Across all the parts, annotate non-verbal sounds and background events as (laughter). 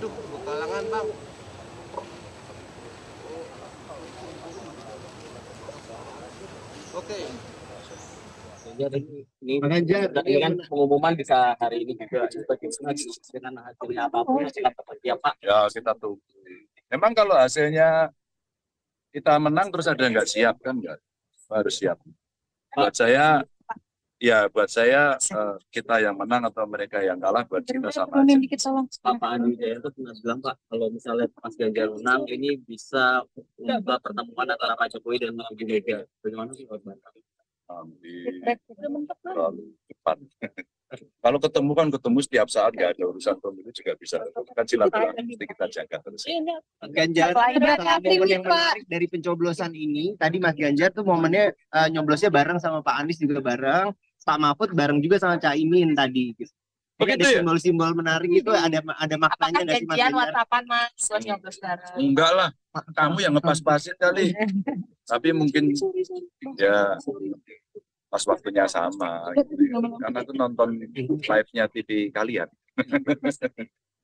Aduh, kalangan bang. Oke. Jadi ini Pak Ganjar, tadi kan pengumuman bisa hari ini juga bagaimana dengan hasilnya apa pun silakan bekerja Pak. Ya kita tunggu. Memang kalau hasilnya kita menang terus ada nggak siap kan nggak harus siap. Buat saya ya buat saya eh, kita yang menang atau mereka yang kalah buat kita sama aja. Pak Andi Jaya itu pernah bilang Pak kalau misalnya Mas Ganjar menang ini bisa membuka pertemuan antara Pak Jokowi dan Pak Mega. Bagaimana sih Pak? Terlalu cepat. (laughs) Kalau ketemu kan ketemu setiap saat nggak ada urusan pemilu juga bisa. Kan silaturahmi mesti kita jaga terus. Mas Ganjar, momen yang menarik dari pencoblosan ini, tadi Mas Ganjar tuh momennya eh, nyoblosnya bareng sama Pak Anies juga bareng, Pak Mahfud bareng juga sama Caimin tadi. Gitu. Jadi Begitu ada ya? simbol-simbol menarik itu ada ada maknanya sih Mas Ganjar? WhatsAppan mas buat nyoblos bareng? Enggak lah, kamu yang ngepas-pasin kali. Tapi mungkin ya pas waktunya sama. gitu ya. Karena aku nonton live-nya TV kalian.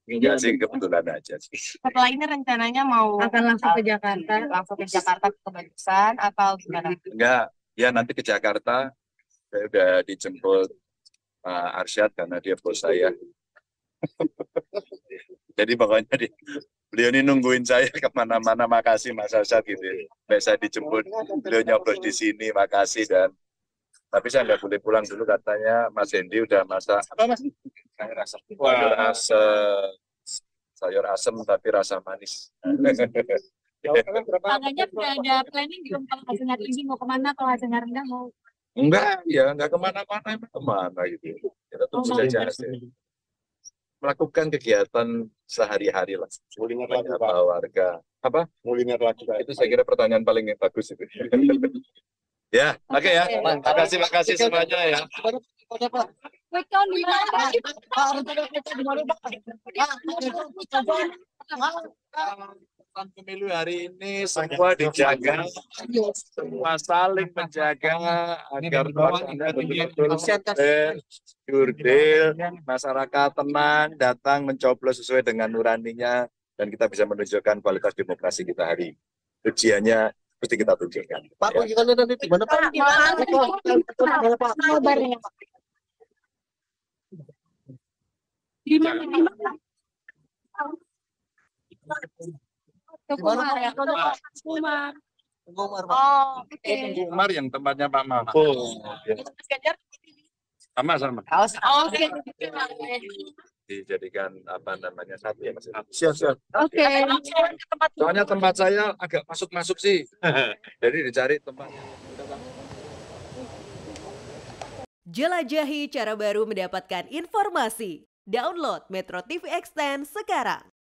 Enggak sih, kebetulan aja sih. Setelah ini rencananya mau akan langsung ke Jakarta. langsung ke Jakarta ke Kebagusan atau gimana? Enggak, ya nanti ke Jakarta. Saya udah dijemput Pak Arsyad karena dia bos saya. (laughs) Jadi pokoknya di, beliau ini nungguin saya ke mana-mana. Makasih Mas Arsyad gitu. Sampai saya dijemput, beliau nyoblos di sini. Makasih dan tapi saya nggak boleh pulang dulu katanya Mas Hendy udah masak apa Mas? Sayur asem. Sayur asem. Sayur asem tapi rasa manis. Pak Ganjar sudah ada planning belum kalau hasilnya tinggi mau ke mana kalau hasilnya rendah mau Enggak, ya enggak ke mana-mana, emang ke mana gitu. Kita tunggu saja hasil. Melakukan kegiatan sehari-hari lah. Kuliner lagi Pak. warga. Apa? Kuliner lagi Pak. Itu saya kira pertanyaan paling yang bagus itu. ya, oke ya. Makasih, makasih semuanya ya. quick count di mana Pak? Tahapan pemilu hari ini semua dijaga, semua saling menjaga agar betul-betul jurdil, masyarakat tenang, datang mencoblos sesuai dengan nuraninya, dan kita bisa menunjukkan kualitas demokrasi kita hari. ini. Ujiannya mesti kita tunjukkan. Pak, Ya. kunjungannya nanti di mana Pak? Di mana? Kabarnya. Di mana? Di mana? Ke Kumar ya, Pak. Oh, oke. Umar yang tempatnya Pak Mama. Oh. Mas Ganjar. Sama-sama. Oh, oke. Dijadikan apa namanya satu ya Mas. Siap, siap. Oke. Tempat Soalnya tempat saya agak masuk-masuk sih. (laughs) Jadi dicari tempatnya. Jelajahi cara baru mendapatkan informasi. Download Metro TV Extend sekarang.